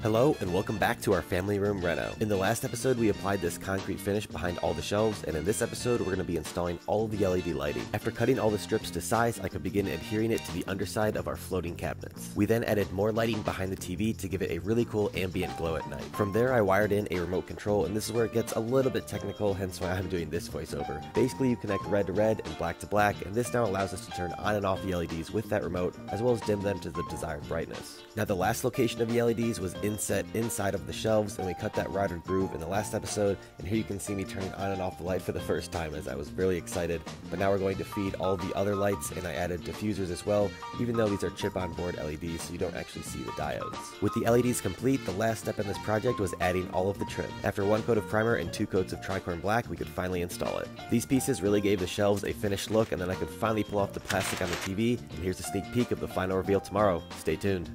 Hello and welcome back to our family room reno. In the last episode we applied this concrete finish behind all the shelves and in this episode we're going to be installing all the LED lighting. After cutting all the strips to size I could begin adhering it to the underside of our floating cabinets. We then added more lighting behind the TV to give it a really cool ambient glow at night. From there I wired in a remote control and this is where it gets a little bit technical hence why I'm doing this voiceover. Basically you connect red to red and black to black and this now allows us to turn on and off the LEDs with that remote as well as dim them to the desired brightness. Now the last location of the LEDs was inset inside of the shelves and we cut that routed groove in the last episode and here you can see me turning on and off the light for the first time as I was really excited but now we're going to feed all the other lights and I added diffusers as well even though these are chip on board LEDs so you don't actually see the diodes. With the LEDs complete the last step in this project was adding all of the trim. After one coat of primer and two coats of tricorn black we could finally install it. These pieces really gave the shelves a finished look and then I could finally pull off the plastic on the TV and here's a sneak peek of the final reveal tomorrow. Stay tuned.